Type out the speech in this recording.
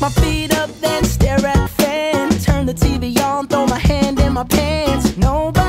My feet up, then stare at the fan. Turn the TV on, throw my hand in my pants. Nobody